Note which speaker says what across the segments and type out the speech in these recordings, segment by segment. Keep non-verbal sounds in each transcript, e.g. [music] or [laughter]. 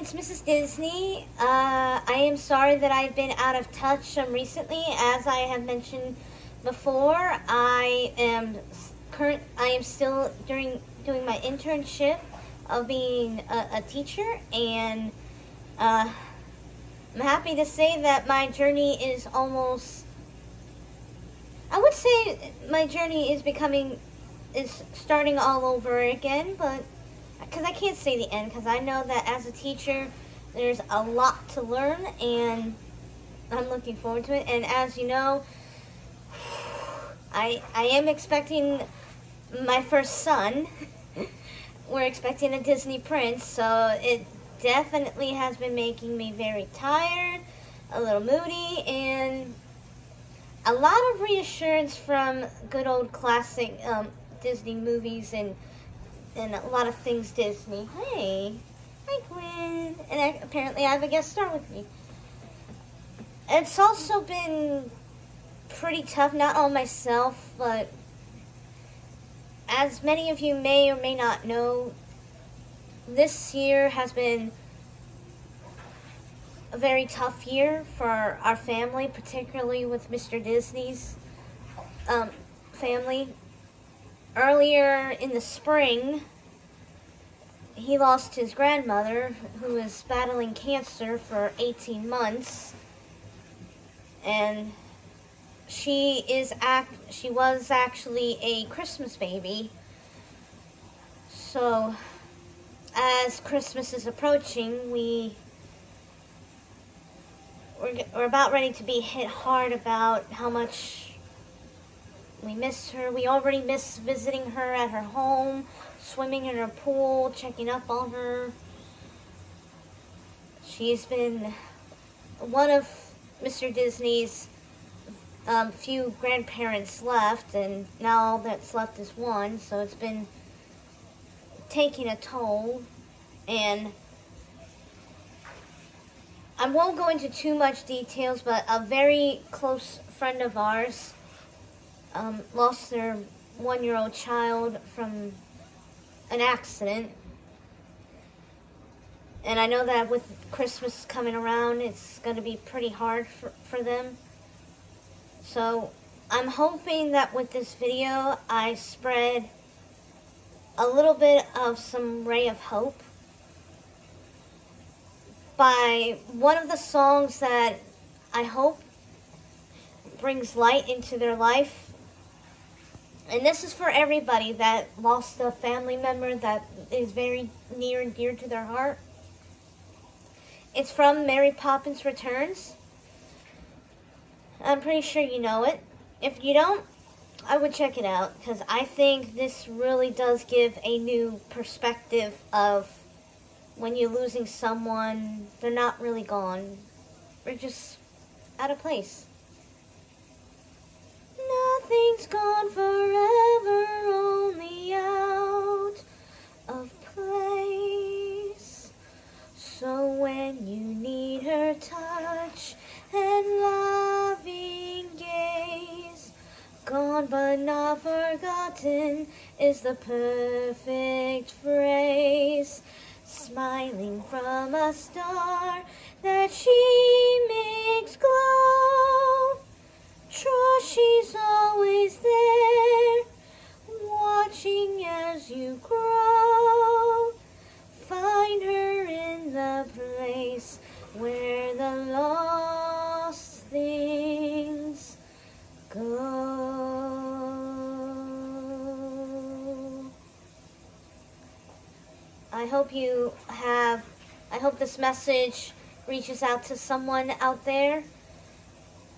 Speaker 1: it's Mrs. Disney. Uh, I am sorry that I've been out of touch um, recently. As I have mentioned before, I am current. I am still during doing my internship of being a, a teacher, and uh, I'm happy to say that my journey is almost. I would say my journey is becoming, is starting all over again, but because I can't say the end because I know that as a teacher, there's a lot to learn, and I'm looking forward to it. And as you know, I I am expecting my first son. [laughs] We're expecting a Disney prince, so it definitely has been making me very tired, a little moody, and a lot of reassurance from good old classic um, Disney movies and and a lot of things Disney. Hey, hi Gwen, and I, apparently I have a guest star with me. It's also been pretty tough, not on myself, but as many of you may or may not know, this year has been a very tough year for our family, particularly with Mr. Disney's um, family. Earlier in the spring, he lost his grandmother, who was battling cancer for 18 months, and she is act she was actually a Christmas baby. So as Christmas is approaching, we we're, we're about ready to be hit hard about how much we miss her. We already miss visiting her at her home, swimming in her pool, checking up on her. She's been one of Mr. Disney's um, few grandparents left, and now all that's left is one, so it's been taking a toll. And I won't go into too much details, but a very close friend of ours um, lost their one-year-old child from an accident. And I know that with Christmas coming around, it's going to be pretty hard for, for them. So I'm hoping that with this video, I spread a little bit of some ray of hope by one of the songs that I hope brings light into their life. And this is for everybody that lost a family member that is very near and dear to their heart. It's from Mary Poppins Returns. I'm pretty sure you know it. If you don't, I would check it out because I think this really does give a new perspective of when you're losing someone, they're not really gone. They're just out of place. Nothing's gone forever, only out of place. So when you need her touch and loving gaze, gone but not forgotten is the perfect phrase. Smiling from a star that she makes glow. Trust she's place where the lost things go. I hope you have, I hope this message reaches out to someone out there.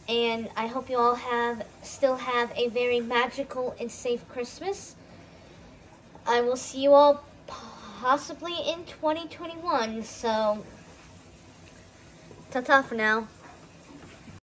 Speaker 1: And I hope you all have, still have a very magical and safe Christmas. I will see you all possibly in 2021. So, ta-ta for now.